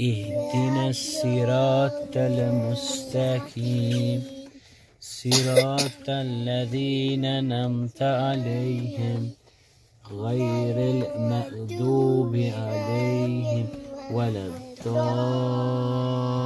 اهدنا الصراط المستقيم. صراط الذين نمت عليهم غير المغضوب عليهم ولا الضالين.